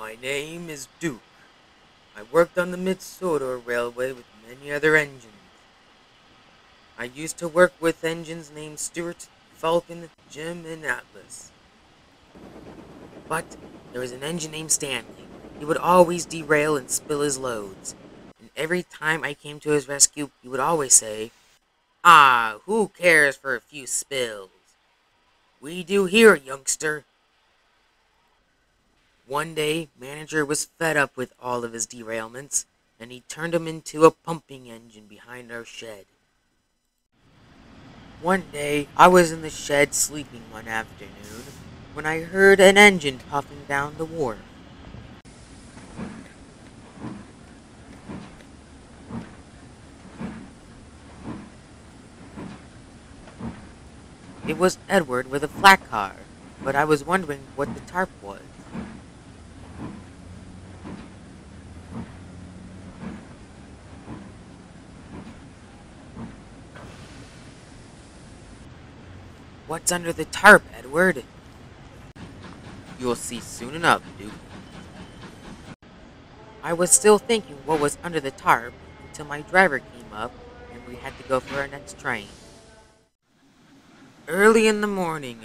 My name is Duke. I worked on the Mid-Sodor Railway with many other engines. I used to work with engines named Stuart, Falcon, Jim, and Atlas. But there was an engine named Stanley. He would always derail and spill his loads. And every time I came to his rescue, he would always say, Ah, who cares for a few spills? We do here, youngster. One day, manager was fed up with all of his derailments, and he turned him into a pumping engine behind our shed. One day, I was in the shed sleeping one afternoon when I heard an engine puffing down the wharf. It was Edward with a flat car, but I was wondering what the tarp was. What's under the tarp, Edward? You'll see soon enough, Duke. I was still thinking what was under the tarp until my driver came up and we had to go for our next train. Early in the morning,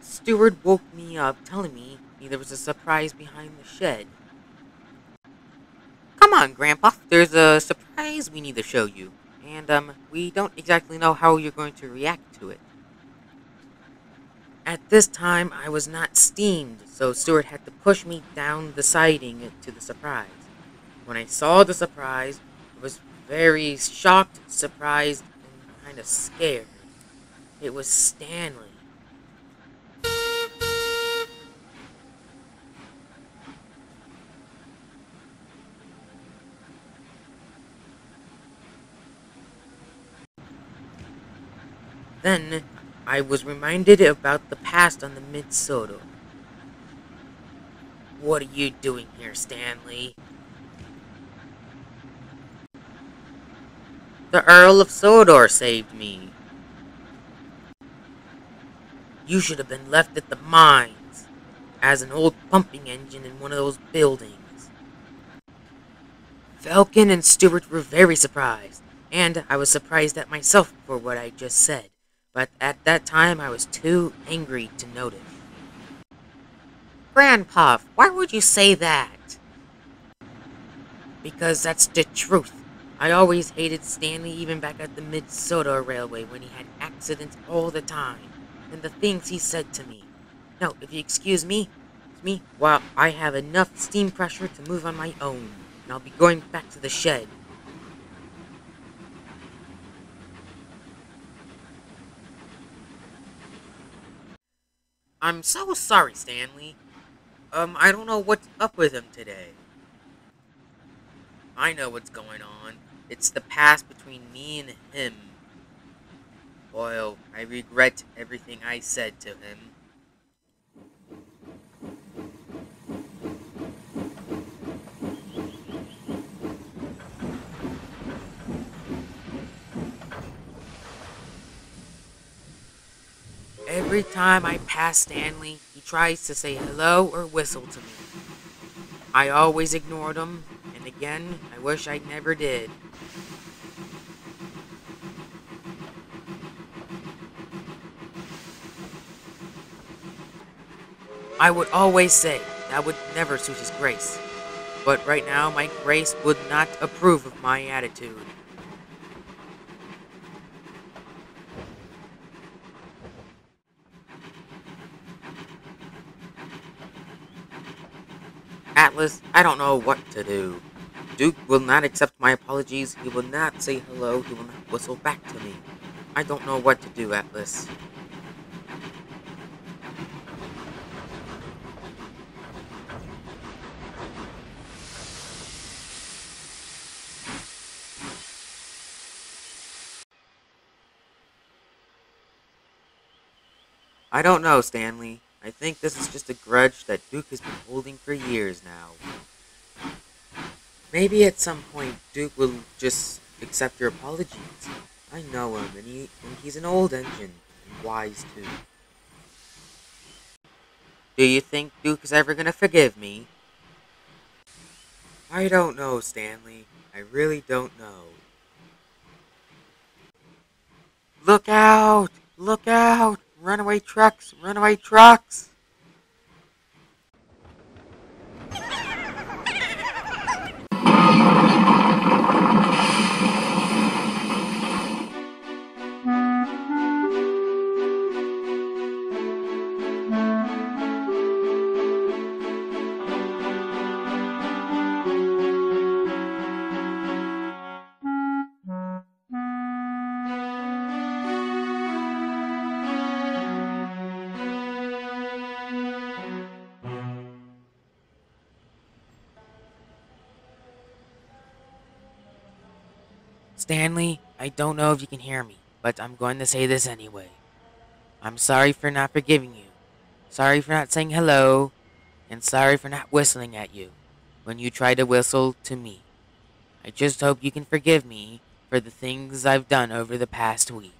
Stuart woke me up telling me there was a surprise behind the shed. Come on, Grandpa, there's a surprise we need to show you, and um, we don't exactly know how you're going to react to it. At this time, I was not steamed, so Stuart had to push me down the siding to the surprise. When I saw the surprise, I was very shocked, surprised, and kind of scared. It was Stanley. Then I was reminded about the past on the Mid-Sodor. What are you doing here, Stanley? The Earl of Sodor saved me. You should have been left at the mines as an old pumping engine in one of those buildings. Falcon and Stuart were very surprised, and I was surprised at myself for what I just said but at that time I was too angry to notice. Grandpa, why would you say that? Because that's the truth. I always hated Stanley even back at the Mid-Sodor Railway when he had accidents all the time, and the things he said to me. Now, if you excuse me, me, while I have enough steam pressure to move on my own, and I'll be going back to the shed. I'm so sorry, Stanley. Um, I don't know what's up with him today. I know what's going on. It's the past between me and him. Boyle, I regret everything I said to him. Every time I pass Stanley, he tries to say hello or whistle to me. I always ignored him, and again, I wish I never did. I would always say that would never suit his grace, but right now my grace would not approve of my attitude. Atlas, I don't know what to do. Duke will not accept my apologies, he will not say hello, he will not whistle back to me. I don't know what to do, Atlas. I don't know, Stanley. I think this is just a grudge that Duke has been holding for years now. Maybe at some point Duke will just accept your apologies. I know him, and, he, and he's an old engine, and wise too. Do you think Duke is ever gonna forgive me? I don't know, Stanley. I really don't know. Look out! Look out! Runaway trucks! Runaway trucks! Stanley, I don't know if you can hear me, but I'm going to say this anyway. I'm sorry for not forgiving you. Sorry for not saying hello. And sorry for not whistling at you when you tried to whistle to me. I just hope you can forgive me for the things I've done over the past week.